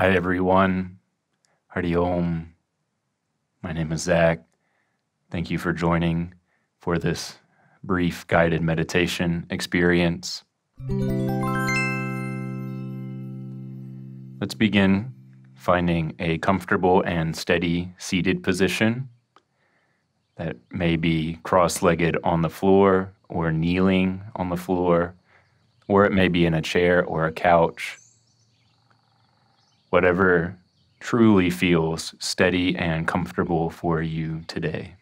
Hi, everyone. Hari Om. My name is Zac. Thank you for joining for this brief guided meditation experience. Let's begin finding a comfortable and steady seated position that may be cross legged on the floor or kneeling on the floor, or it may be in a chair or a couch. Whatever truly feels steady and comfortable for you today.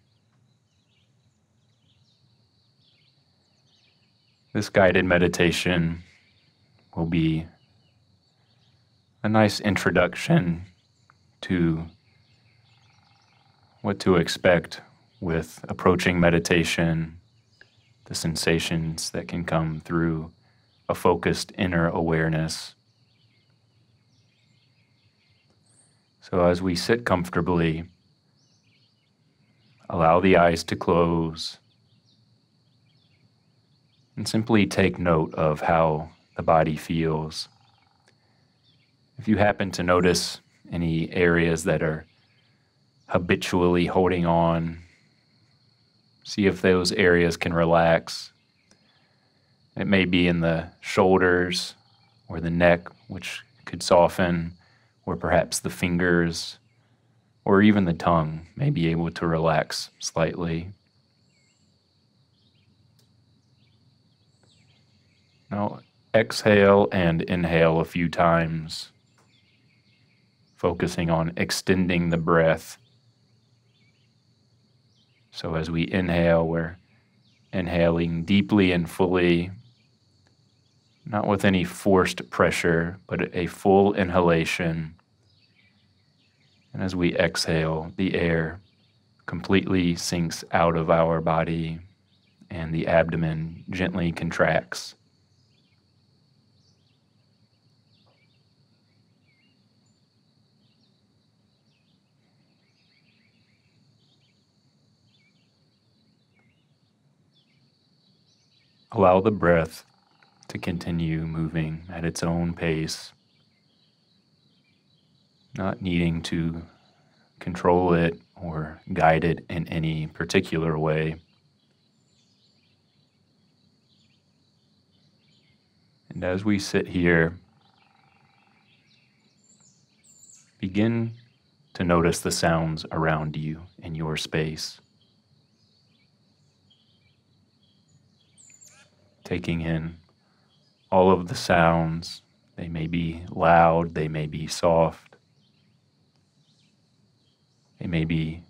This guided meditation will be a nice introduction to what to expect with approaching meditation, the sensations that can come through a focused inner awareness. So, as we sit comfortably, allow the eyes to close and simply take note of how the body feels. If you happen to notice any areas that are habitually holding on, see if those areas can relax. It may be in the shoulders or the neck, which could soften, or perhaps the fingers, or even the tongue may be able to relax slightly. Now, exhale and inhale a few times focusing on extending the breath. So as we inhale, we're inhaling deeply and fully, not with any forced pressure, but a full inhalation. And as we exhale, the air completely sinks out of our body and the abdomen gently contracts. Allow the breath to continue moving at its own pace, not needing to control it or guide it in any particular way. And as we sit here, begin to notice the sounds around you in your space. taking in all of the sounds. They may be loud, they may be soft, they may be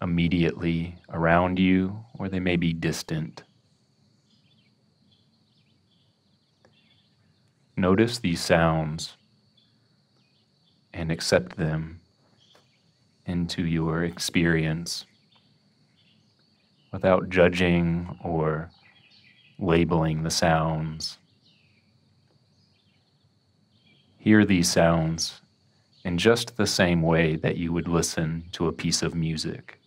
immediately around you, or they may be distant. Notice these sounds and accept them into your experience without judging or labeling the sounds. Hear these sounds in just the same way that you would listen to a piece of music.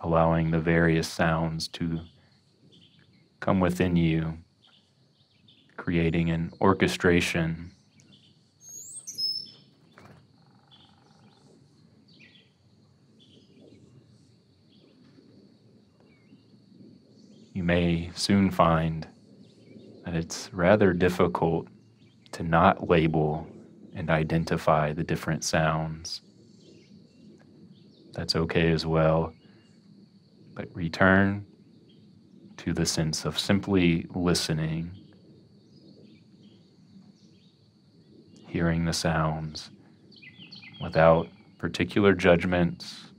Allowing the various sounds to come within you, creating an orchestration you may soon find that it's rather difficult to not label and identify the different sounds. That's okay as well. But return to the sense of simply listening, hearing the sounds without particular judgments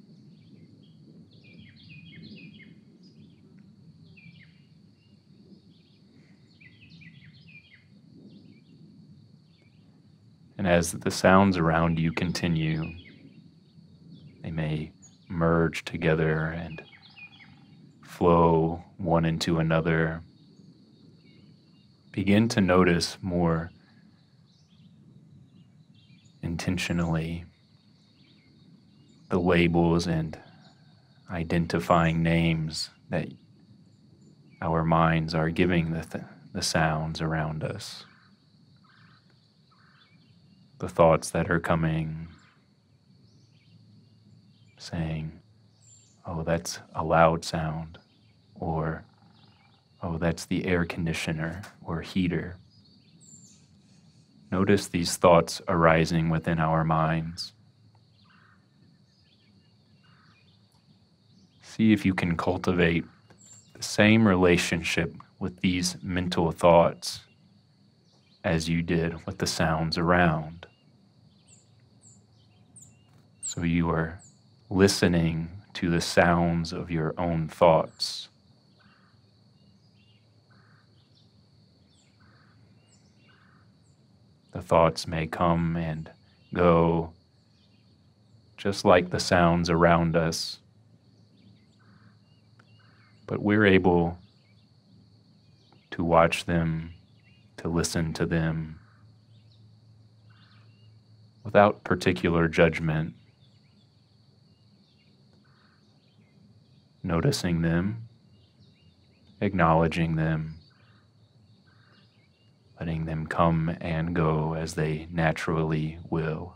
And as the sounds around you continue, they may merge together and flow one into another. Begin to notice more intentionally the labels and identifying names that our minds are giving the, th- the sounds around us. The thoughts that are coming, saying, oh, that's a loud sound, or oh, that's the air conditioner or heater. Notice these thoughts arising within our minds. See if you can cultivate the same relationship with these mental thoughts as you did with the sounds around. So you are listening to the sounds of your own thoughts. The thoughts may come and go just like the sounds around us, but we're able to watch them, to listen to them without particular judgment. Noticing them, acknowledging them, letting them come and go as they naturally will.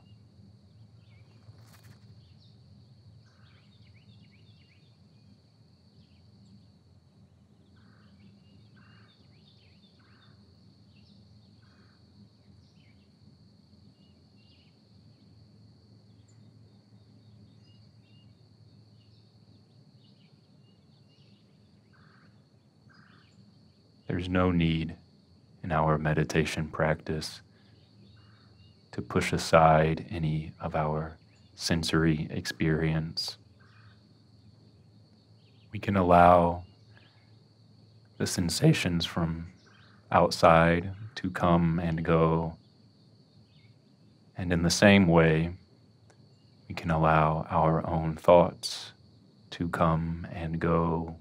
There's no need in our meditation practice to push aside any of our sensory experience. We can allow the sensations from outside to come and go. And in the same way, we can allow our own thoughts to come and go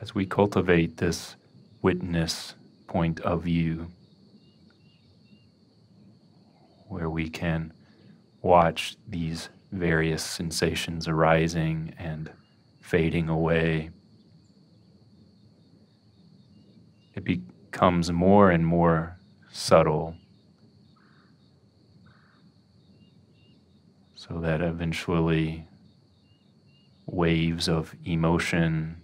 as we cultivate this witness point of view, where we can watch these various sensations arising and fading away, it becomes more and more subtle. So that eventually waves of emotion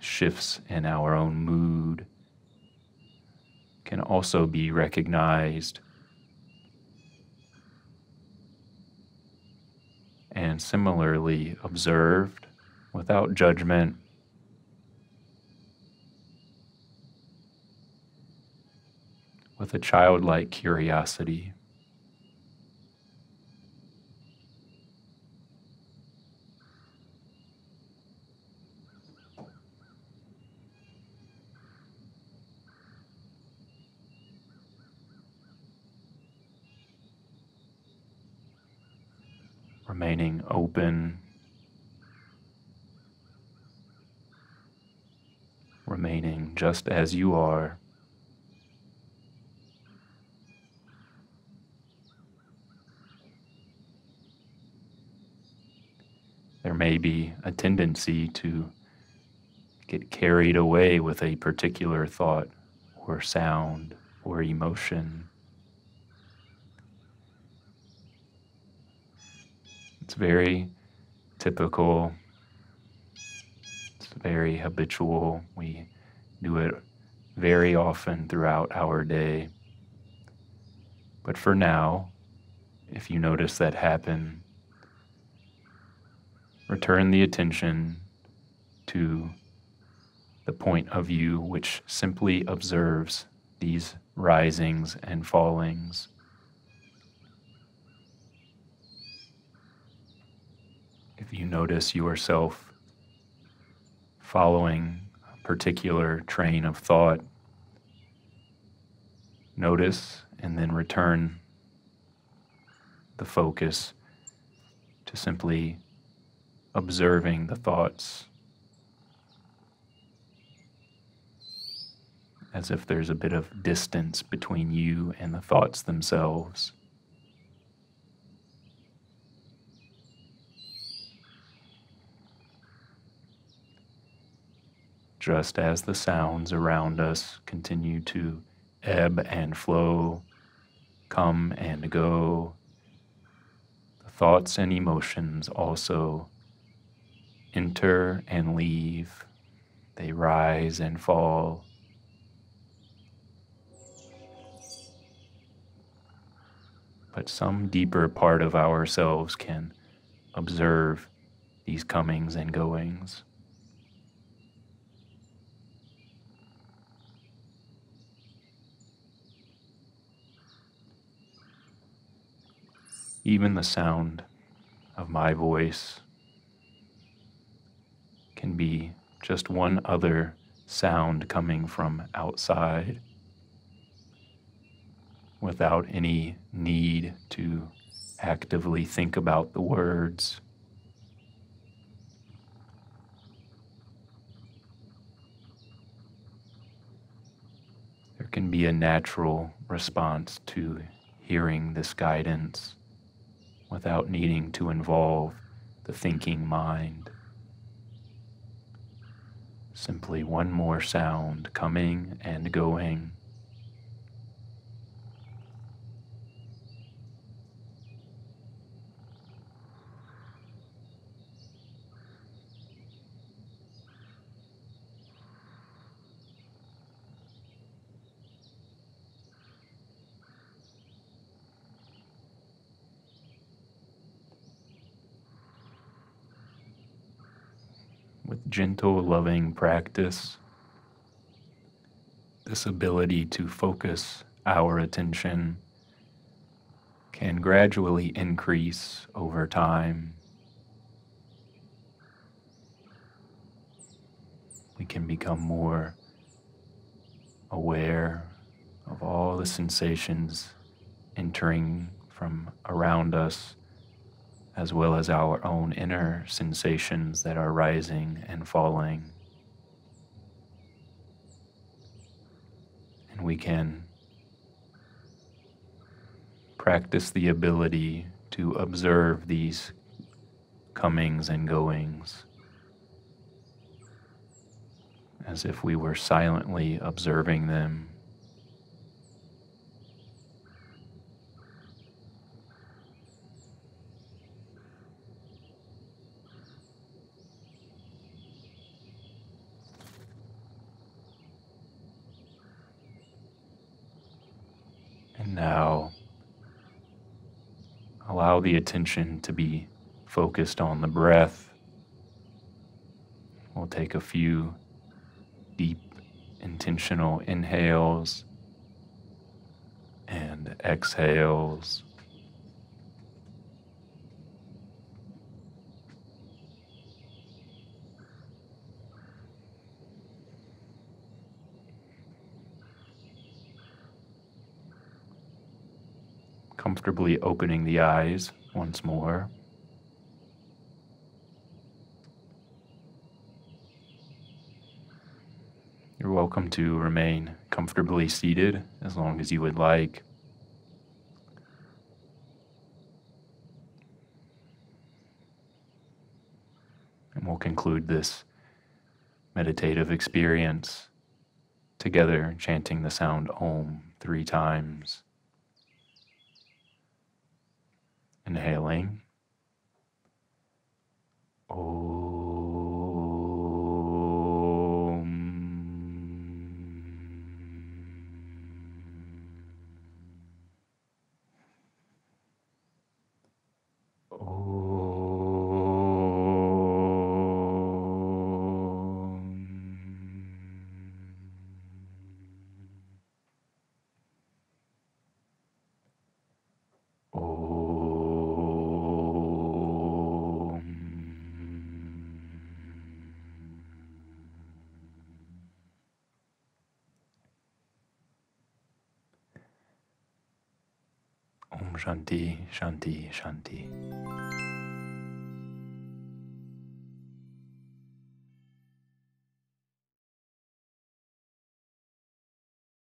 shifts in our own mood can also be recognized and similarly observed without judgment. With a childlike curiosity. Remaining open, remaining just as you are. There may be a tendency to get carried away with a particular thought or sound or emotion. It's very typical. It's very habitual. We do it very often throughout our day. But for now, if you notice that happen, return the attention to the point of view which simply observes these risings and fallings if you notice yourself following a particular train of thought, notice and then return the focus to simply observing the thoughts as if there's a bit of distance between you and the thoughts themselves. Just as the sounds around us continue to ebb and flow, come and go, the thoughts and emotions also enter and leave, they rise and fall. But some deeper part of ourselves can observe these comings and goings. Even the sound of my voice can be just one other sound coming from outside without any need to actively think about the words. There can be a natural response to hearing this guidance without needing to involve the thinking mind. Simply one more sound coming and going. with gentle, loving practice, this ability to focus our attention can gradually increase over time. We can become more aware of all the sensations entering from around us as well as our own inner sensations that are rising and falling. And we can practice the ability to observe these comings and goings as if we were silently observing them now allow the attention to be focused on the breath. We'll take a few deep, intentional inhales and exhales. Comfortably opening the eyes once more. You're welcome to remain comfortably seated as long as you would like. And we'll conclude this meditative experience together, chanting the sound Om three times. Inhaling. Om Shanti, Shanti, Shanti.